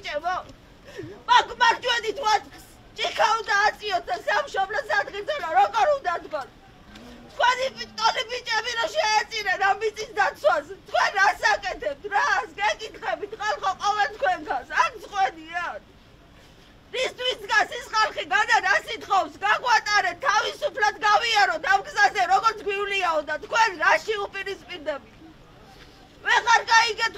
ბიჭებო მაგ მარჯვენით ვარ ჭიქაუდა აწიოთ და სამშობლოს ადგილზე როგორ უნდა თქვა? თქვენი ტოლი ბიჭები რო შეეწირენ ამ მიწის დაცვას? თქვენ რას აკეთებთ რას გეკითხებით ხალხო ყოველ თქვენგანს არ ხვედიათ რისთვის გას ის ხალხი გადა რა სითხავს გაგვატარეთ თავისუფლად გავიაროთ ამ გზაზე როგორც გვიულიაო და თქვენ რაში უპირისპირდებით ვეღარ გაიგე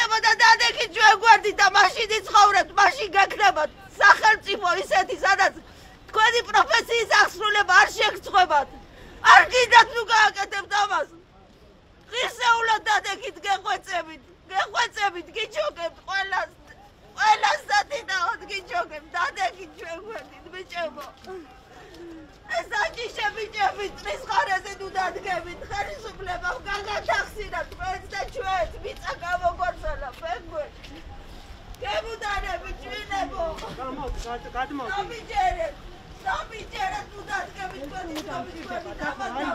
ხილსება და დადექით ჩვენ გვერდით და მაშინ იცხოვრებთ მაშინ გაქნებათ სახელმწიფო ისეთი სადაც თქვენი პროფესიის აღსრულება არ შეგწყვებათ არ გიდათ თუ გააკეთებთ ამას. ხილსეულად დადექით გეყვეწებით გეყვეწებით გიჩოგებთ ყველას ყველას დათინაოთ გიჩოგებთ. დადექით ჩვენ გვერდით ბიჭებო ეს აჭიშები ჭები წრის ხარაზე თუ დადგებით. ხელისუფლება გამოდი გადმოდი სამიჯერეთ სამიჯერეთ თუ დადგებით თქვენი სამიჯერეთ დამატა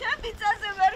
ჩემი წაზე ვერ